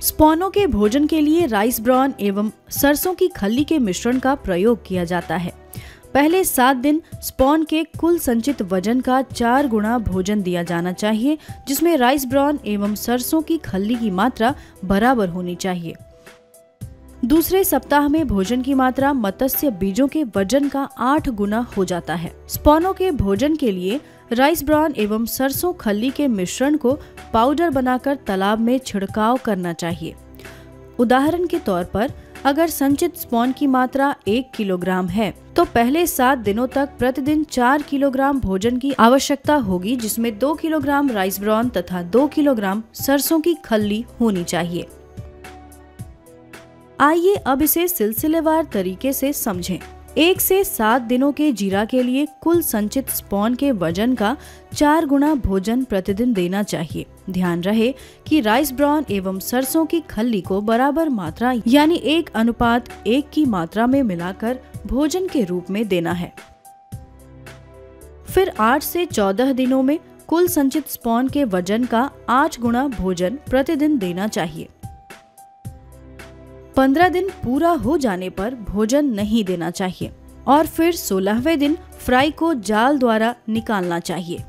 स्पॉनों के भोजन के लिए राइस ब्राउन एवं सरसों की खली के मिश्रण का प्रयोग किया जाता है। पहले सात दिन स्पॉन के कुल संचित वज़न का चार गुना भोजन दिया जाना चाहिए, जिसमें राइस ब्राउन एवं सरसों की खल्ली की मात्रा बराबर होनी चाहिए। दूसरे सप्ताह में भोजन की मात्रा मत्स्य बीजों के वज़न का आठ गुना हो जाता है। स्पॉनों के भोजन के लिए राइस ब्राउन एवं सरसों खली के मिश्रण को पाउडर बनाकर तालाब में छिड़काव करना चाहिए उदाहरण के तौर पर, अगर संचित स्पॉन की मात्रा एक किलोग्राम है तो पहले सात दिनों तक प्रतिदिन चार किलोग्राम भोजन की आवश्यकता होगी, जिसमें दो किलोग्राम राइस ब्राउन तथा दो किलोग्राम सरसों की खल्ली होनी चाहिए आइए अब इसे सिलसिलेवार तरीके से समझें। एक से सात दिनों के जीरा के लिए कुल संचित स्पॉन के वज़न का चार गुना भोजन प्रतिदिन देना चाहिए। ध्यान रहे कि राइस ब्राउन एवं सरसों की खल्ली को बराबर मात्रा, यानी एक अनुपात एक की मात्रा में मिलाकर भोजन के रूप में देना है। फिर आठ से चौदह दिनों में कुल संचित स्पॉन के वज़न का आठ गुना भोजन प्रतिदिन देना चाहिए। पंद्रह दिन पूरा हो जाने पर भोजन नहीं देना चाहिए और फिर सोलहवें दिन फ्राई को जाल द्वारा निकालना चाहिए।